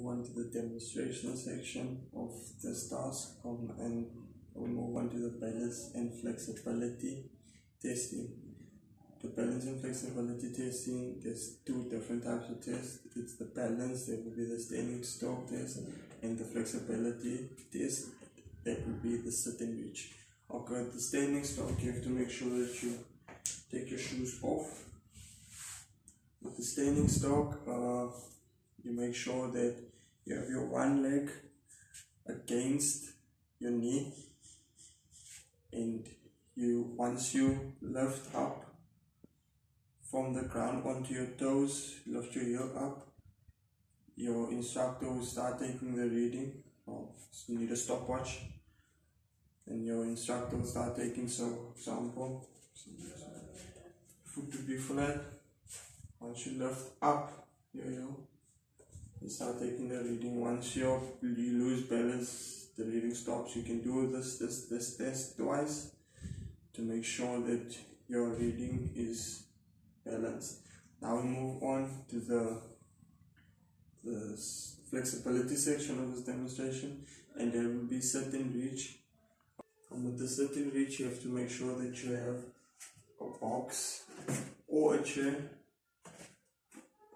move on to the demonstration section of this task um, and we'll move on to the balance and flexibility testing. The balance and flexibility testing, there's two different types of tests. It's the balance, that will be the standing stork test, and the flexibility test, that will be the sit and reach. Okay, the standing stork, you have to make sure that you take your shoes off. With the standing stork, uh, you make sure that you have your one leg against your knee and you once you lift up from the ground onto your toes lift your heel up your instructor will start taking the reading so you need a stopwatch and your instructor will start taking so example foot to be flat. Once you lift up your heel you start taking the reading. Once you you lose balance the reading stops. You can do this this this test twice to make sure that your reading is balanced. Now we move on to the the flexibility section of this demonstration and there will be and reach. And with the and reach you have to make sure that you have a box or a chair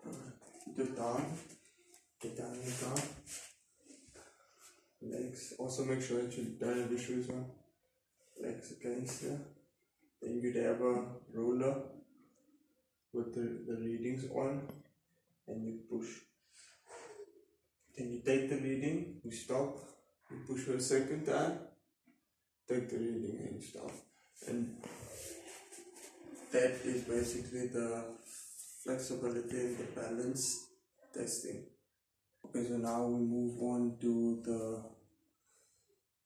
uh, get down get down in the car. Legs also make sure that you don't have your shoes on legs against there then you'd have a ruler with the, the readings on and you push. Then you take the reading you stop. You push for a second time take the reading and stop. And that is basically the flexibility and the balance testing okay so now we move on to the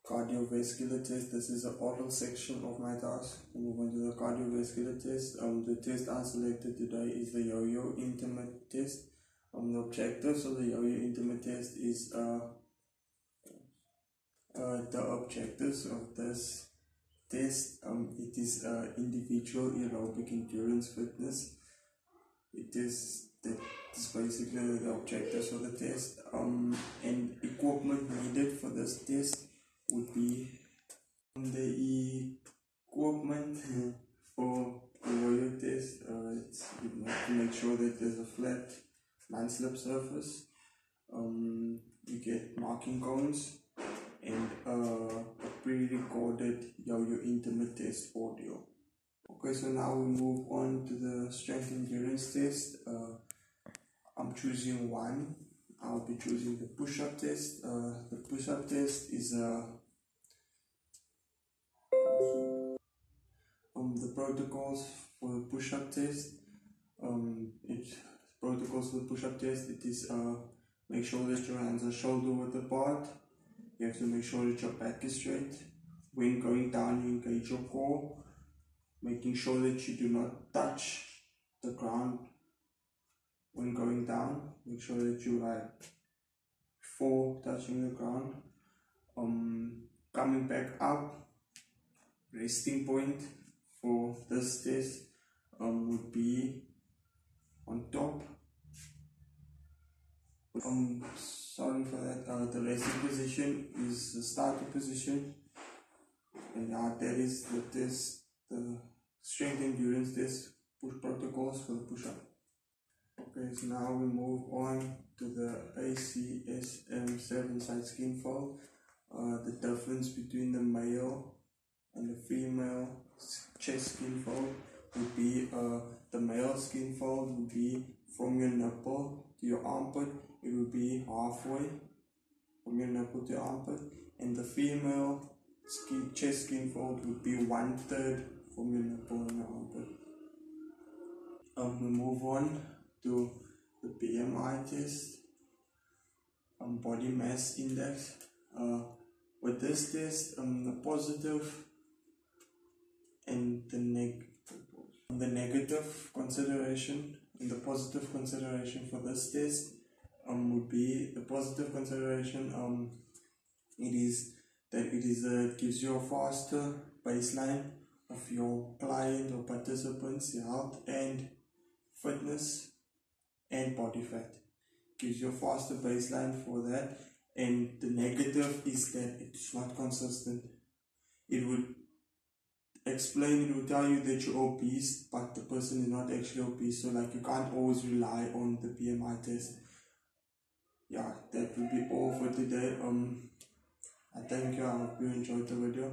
cardiovascular test. This is the oral section of my task. We move on to the cardiovascular test. Um, the test I selected today is the yo-yo intermittent test. Um, the objectives of the yo-yo intermittent test is uh, uh, the objectives of this test. Um, it is uh, individual aerobic endurance fitness. It is that is basically the objectives of the test. Um, and equipment needed for this test would be the equipment for the yo test. Uh, it's, you to make sure that there's a flat non-slip surface. Um, you get marking cones and uh, a pre-recorded yo-yo intermittent test audio. Okay, so now we move on to the strength endurance test. Uh, I'm choosing one. I'll be choosing the push-up test. Uh, the push-up test is a um, the protocols for the push-up test. Um, it protocols for the push-up test. It is uh, make sure that your hands are shoulder width apart. You have to make sure that your back is straight. When going down, you engage your core, making sure that you do not touch the ground when going down. Make sure that you are before touching the ground. Um, coming back up, resting point for this test um, would be on top. Um, sorry for that. Uh, the resting position is the starting position, and now that is the test, the strength endurance test push protocols for the push up. Okay, so now we move on to the ACSM 7 site skin fold. Uh, the difference between the male and the female chest skin fold would be uh, the male skin fold would be from your nipple to your armpit, it would be halfway from your nipple to your armpit, and the female skin, chest skin fold would be one third your nipple and. Um, we move on to the BMI test, um, body mass index. Uh, with this test, um, the positive and the neg the negative consideration and the positive consideration for this test um, would be the positive consideration um, it is that it is uh, it gives you a faster baseline of your client or participants health and fitness and body fat gives you a faster baseline for that. And the negative is that it's not consistent. It would explain, it would tell you that you're obese, but the person is not actually obese. So like you can't always rely on the BMI test. Yeah, that will be all for today. Um, I thank you. I hope you enjoyed the video.